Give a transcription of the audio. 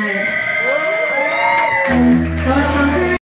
Yeah.